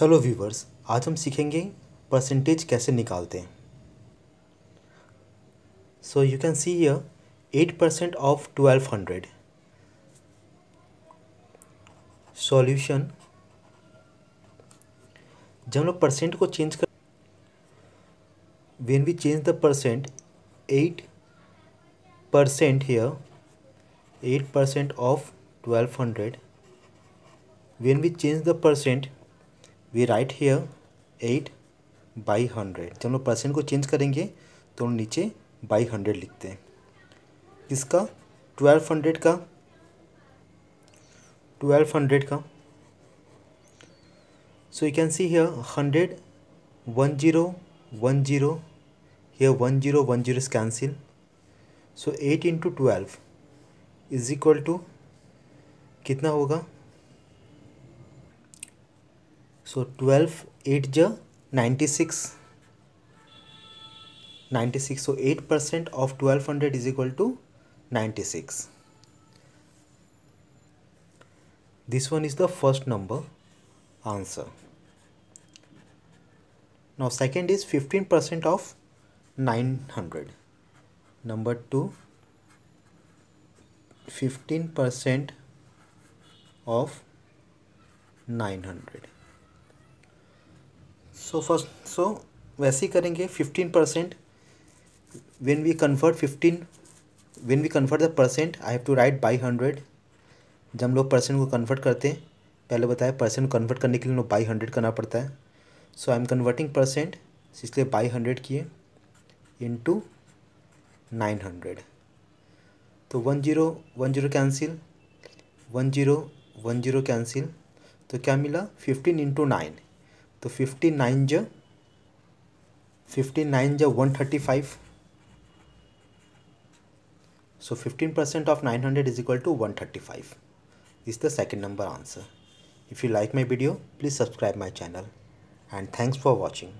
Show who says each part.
Speaker 1: Hello viewers आज हम सीखेंगे परसेंटेज कैसे निकालते हैं। So you can see here eight percent of twelve hundred solution जब हम लोग परसेंट को चेंज कर when we change the percent eight percent here eight percent of twelve hundred when we change the percent we write here eight by hundred जब लोग percent को change करेंगे तो हम नीचे बाई हंड्रेड लिखते हैं। किसका? ट्वेल्व हंड्रेड का। ट्वेल्व हंड्रेड का। So you can see here hundred one zero one zero one zero one zero is cancel so eight into twelve is equal to कितना होगा? So 12 8 ja 96 96 so 8 percent of 1200 is equal to 96 this one is the first number answer. Now second is 15 percent of 900 number 2 15 percent of 900 so first so वैसे ही करेंगे fifteen percent when we convert fifteen when we convert the percent I have to write by hundred जब हम लोग percent को convert करते हैं, पहले बताया परसेंट को कन्वर्ट करने के लिए बाई हंड्रेड करना पड़ता है। So I am converting percent इसलिए बाई हंड्रेड किए इंटू नाइन हंड्रेड तो one zero one zero cancel one zero one zero cancel तो क्या मिला? फिफ्टीन इंटू नाइन तो फिफ्टी नाइन जो फिफ्टी नाइन जो one thirty five so 15% of 900 is equal to 135 this is the second number answer if you like my video please subscribe my channel and thanks for watching